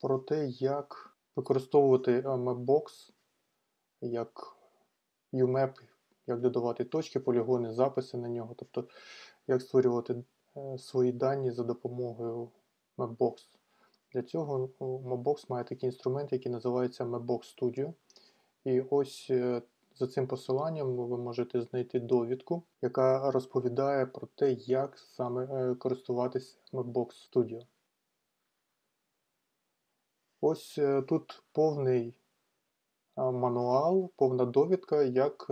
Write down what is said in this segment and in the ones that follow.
про те, як використовувати Mapbox як UMap, як додавати точки, полігони, записи на нього, тобто як створювати е, свої дані за допомогою Mapbox. Для цього Mapbox має такий інструмент, який називається Mapbox Studio. І ось е, за цим посиланням ви можете знайти довідку, яка розповідає про те, як саме е, користуватися Mapbox Studio. Ось е, тут повний мануал, повна довідка, як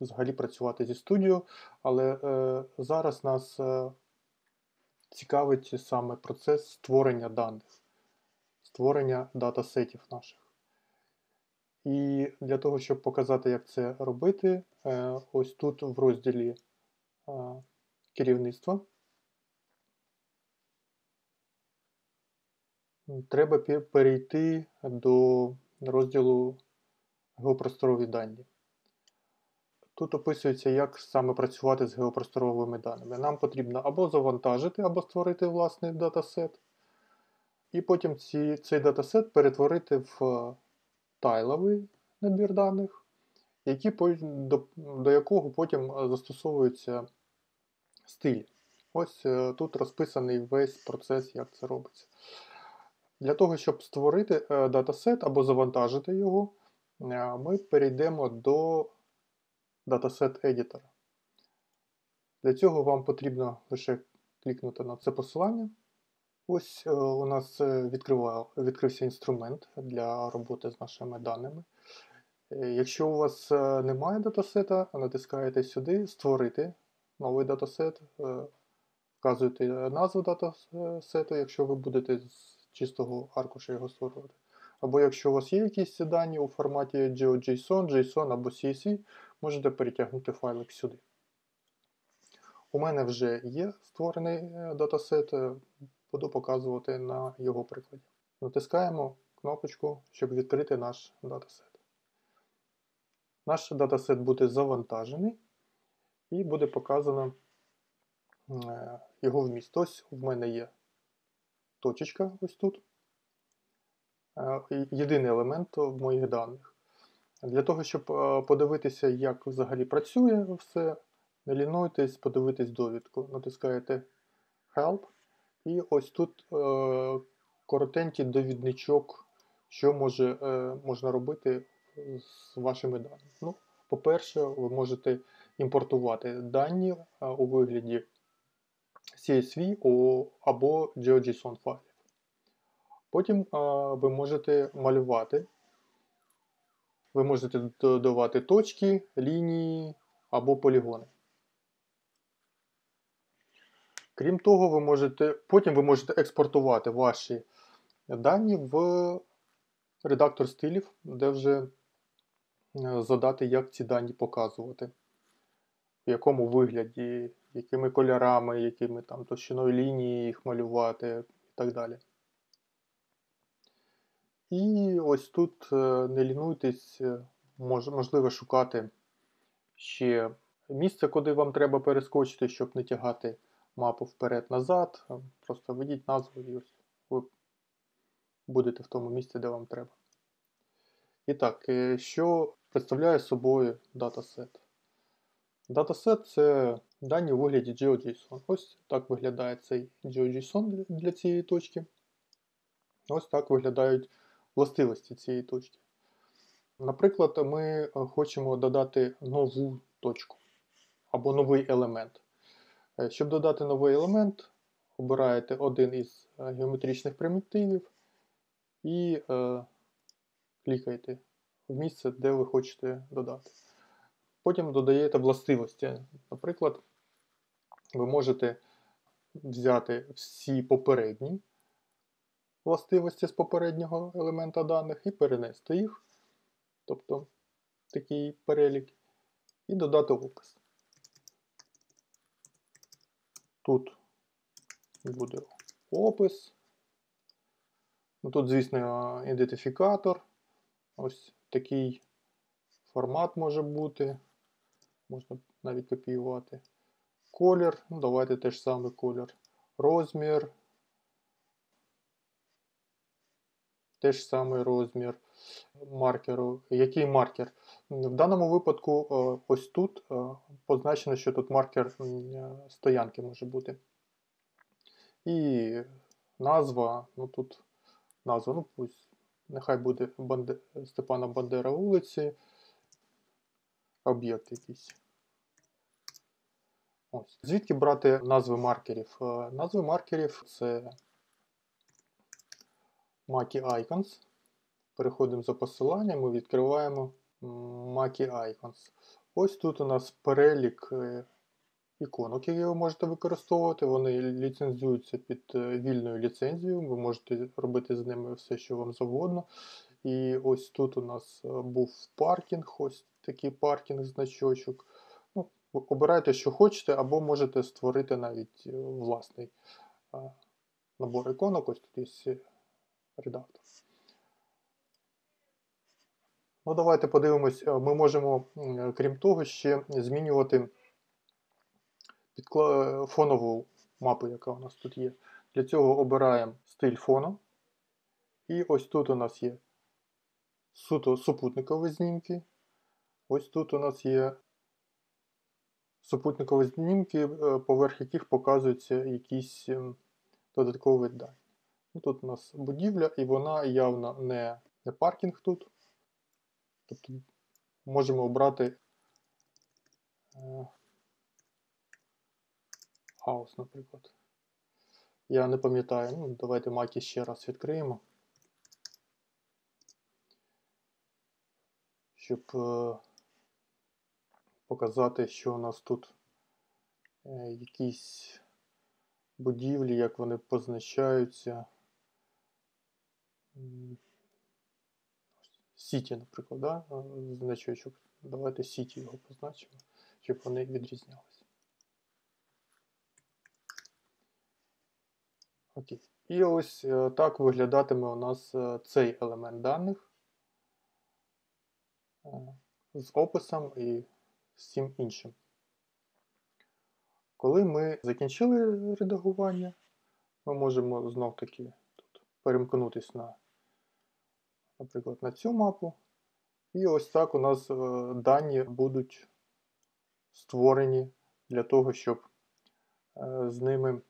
взагалі працювати зі студіо, але зараз нас цікавить саме процес створення даних, створення датасетів наших. І для того, щоб показати, як це робити, е, ось тут в розділі е, керівництва треба перейти до розділу геопросторові дані. Тут описується, як саме працювати з геопросторовими даними. Нам потрібно або завантажити, або створити власний датасет. І потім ці, цей датасет перетворити в тайловий набір даних, які, до, до якого потім застосовується стиль. Ось е, тут розписаний весь процес, як це робиться. Для того, щоб створити е, датасет або завантажити його, е, ми перейдемо до датасет едітора. Для цього вам потрібно лише клікнути на це посилання. Ось е, у нас відкрився інструмент для роботи з нашими даними. Якщо у вас немає датасета, натискаєте сюди Створити новий датасет, вказуєте назву датасету, якщо ви будете з чистого аркуша його створювати. Або якщо у вас є якісь дані у форматі GeoJSON, JSON або CSV, можете перетягнути файлик сюди. У мене вже є створений е, датасет, е, буду показувати на його прикладі. Натискаємо кнопочку, щоб відкрити наш датасет. Наш датасет буде завантажений і буде показано е, його вміст. Ось в мене є точечка ось тут. Єдиний елемент в моїх даних. Для того, щоб е, подивитися, як взагалі працює все, не лінуйтесь, подивитись довідку. Натискаєте Help. І ось тут е, коротенький довідничок, що може, е, можна робити з вашими даними. Ну, По-перше, ви можете імпортувати дані е, у вигляді CSV або GeoJSON файлів. Потім ви можете малювати ви можете додавати точки, лінії або полігони. Крім того, ви можете, потім ви можете експортувати ваші дані в редактор стилів, де вже е, задати, як ці дані показувати, в якому вигляді, якими кольорами, якими там товщиною лінії їх малювати і так далі. І ось тут е, не лінуйтесь, е, можливо шукати ще місце, куди вам треба перескочити, щоб не тягати мапу вперед-назад. Е, просто введіть назву і ось ви будете в тому місці, де вам треба. І так, що представляє собою датасет? Датасет це дані у вигляді GeoJSON. Ось так виглядає цей GeoJSON для цієї точки. Ось так виглядають властивості цієї точки. Наприклад, ми е, хочемо додати нову точку або новий елемент. Е, щоб додати новий елемент, обираєте один із е, геометричних примітивів і е, клікаєте в місце, де ви хочете додати. Потім додаєте властивості. Наприклад, ви можете взяти всі попередні властивості з попереднього елемента даних і перенести їх, тобто такий перелік, і додати опис. Тут буде опис. Ну, тут, звісно, ідентифікатор. Ось такий формат може бути. Можна навіть копіювати. Колір, ну давайте теж саме колір. Розмір, теж самий розмір маркеру. Який маркер? В даному випадку, е, ось тут е, позначено, що тут маркер е, стоянки може бути. І назва, ну тут назва, ну пусть, нехай буде Банде... Степана Бандера вулиці, об'єкт якийсь. Ось. Звідки брати назви маркерів? Назви маркерів це Maki Icons. Переходимо за посиланням і відкриваємо Maki Icons. Ось тут у нас перелік е, іконок, які ви можете використовувати. Вони ліцензуються під е, вільною ліцензією. Ви можете робити з ними все, що вам завгодно. І ось тут у нас е, був паркінг, ось такий паркінг-значочок. Обирайте, що хочете, або можете створити навіть власний набор іконок. Ось тут є редактор. Ну, Давайте подивимось, е, ми можемо, крім того, ще змінювати фонову мапу, яка у нас тут є. Для цього обираємо стиль фону. І ось тут у нас є суто супутникові знімки. Ось тут у нас є супутникові знімки, е, поверх яких показуються якісь ем, додаткові дані. Ну, тут у нас будівля, і вона явно не, не паркінг тут. Тобто можемо обрати е, house, наприклад. Я не пам'ятаю, ну, давайте Maki ще раз відкриємо. Щоб е, показати, що у нас тут е, якісь будівлі, як вони позначаються. Сіті, наприклад, да? значочок. Давайте Сіті його позначимо, щоб вони відрізнялися. Окей. І ось е, так виглядатиме у нас е, цей елемент даних з описом і всім іншим. Коли ми закінчили редагування, ми можемо знов-таки тут перемкнутися на наприклад, на цю мапу. І ось так у нас е, дані будуть створені для того, щоб е, з ними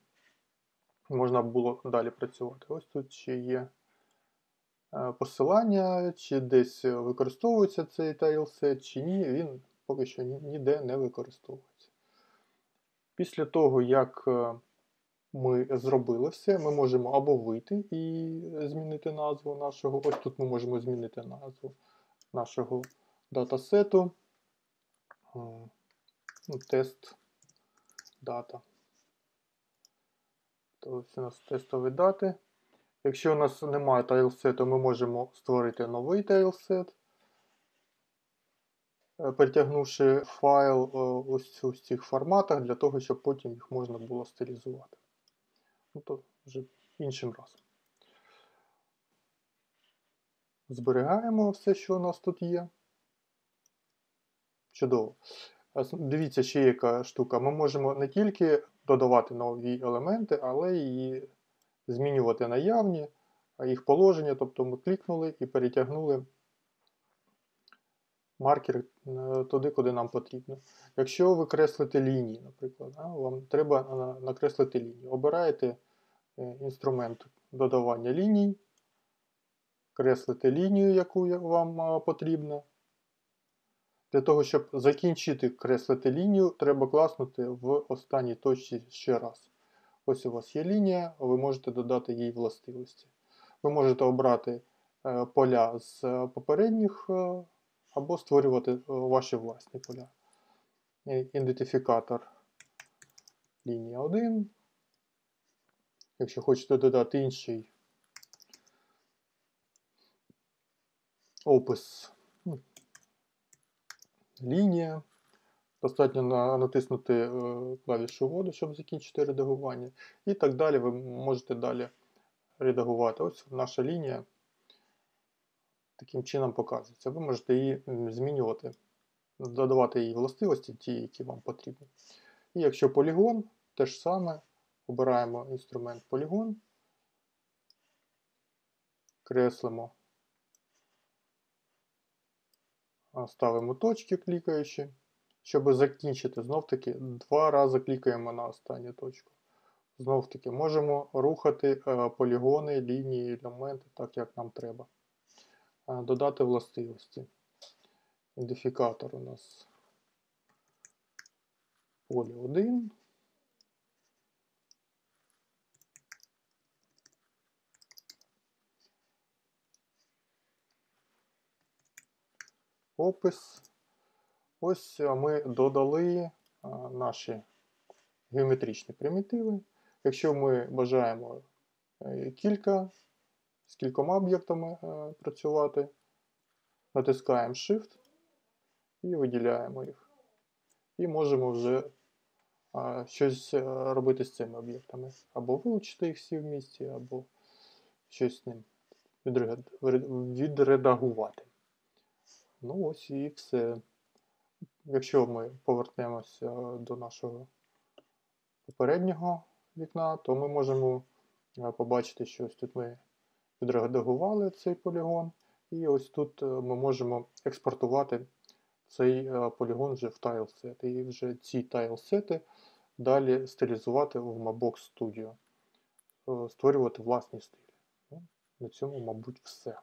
можна було далі працювати. Ось тут ще є е, посилання, чи десь використовується цей тайлсет, чи ні, він поки що ніде не використовується. Після того, як ми зробили все, ми можемо або вийти і змінити назву нашого. Ось тут ми можемо змінити назву нашого датасету. Ну, Тест дата. Ось у нас тестові дати. Якщо у нас немає тайлсету, ми можемо створити новий тайлсет, е, перетягнувши файл е, ось у цих форматах, для того, щоб потім їх можна було стилізувати. Ну, то вже іншим разом. Зберігаємо все, що у нас тут є. Чудово. Дивіться, ще яка штука. Ми можемо не тільки додавати нові елементи, але і змінювати наявні, їх положення. Тобто ми клікнули і перетягнули маркер е, туди, куди нам потрібно. Якщо ви креслите лінії, наприклад, вам треба е, накреслити лінію. Обираєте е, інструмент додавання ліній, креслите лінію, яку вам потрібно. Для того, щоб закінчити креслити лінію, треба класнути в останній точці ще раз. Ось у вас є лінія, ви можете додати їй властивості. Ви можете обрати поля з попередніх або створювати е, ваші власні поля. Ідентифікатор лінія 1. Якщо хочете додати інший опис ну, лінія, достатньо натиснути е, клавішу воду, щоб закінчити редагування. І так далі ви можете далі редагувати. Ось наша лінія таким чином показується. Ви можете її змінювати, додавати їй властивості, ті, які вам потрібні. І якщо полігон, те ж саме, обираємо інструмент полігон, креслимо, ставимо точки клікаючи. Щоб закінчити, знов-таки два рази клікаємо на останню точку. Знов-таки можемо рухати е, полігони, лінії, елементи так, як нам треба. Е, Додати властивості. Ідентифікатор у нас полі 1. Опис. Ось е, ми додали наші геометричні примітиви. Якщо ми бажаємо е, кілька з кількома об'єктами е, працювати, натискаємо Shift і виділяємо їх. І можемо вже щось е, робити з цими об'єктами. Або вилучити їх всі в місці, або щось з ним відредагувати. Ну ось і все. Якщо ми повернемося до нашого попереднього вікна, то ми можемо е, побачити, що ось тут ми відредагували цей полігон, і ось тут е, ми можемо експортувати цей е, полігон вже в тайлсет. І вже ці тайлсети далі стилізувати в Mabox Studio, е, створювати власні стилі. Ну, На цьому, мабуть, все.